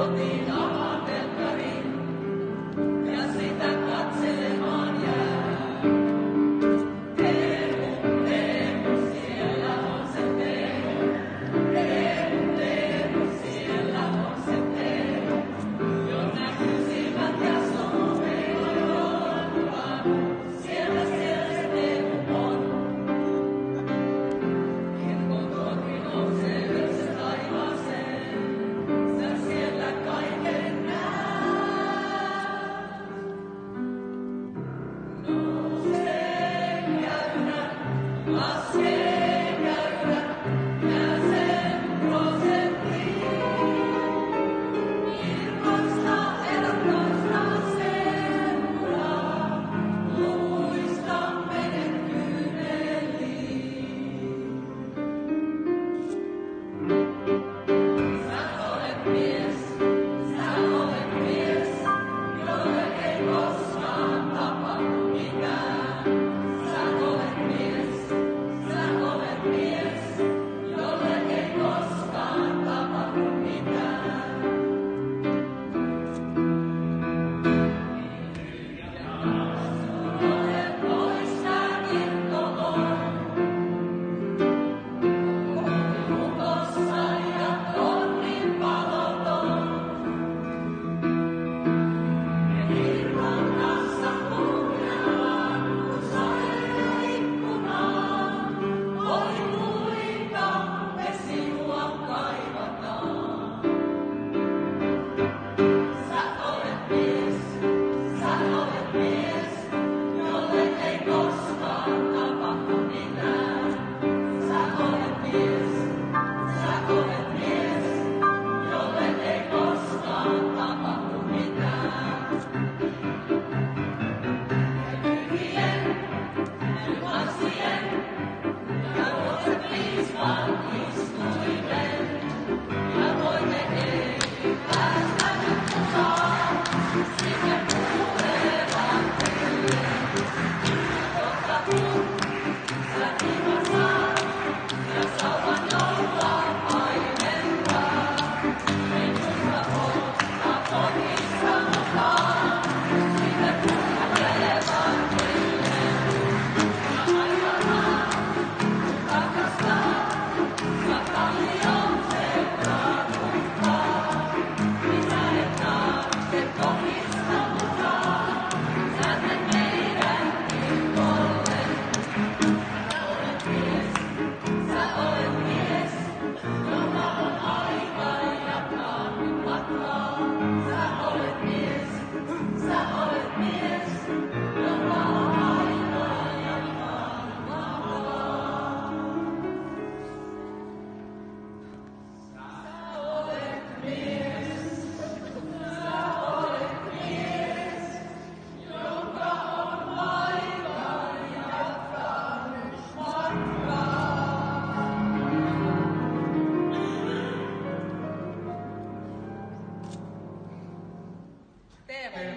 Amen. sistema.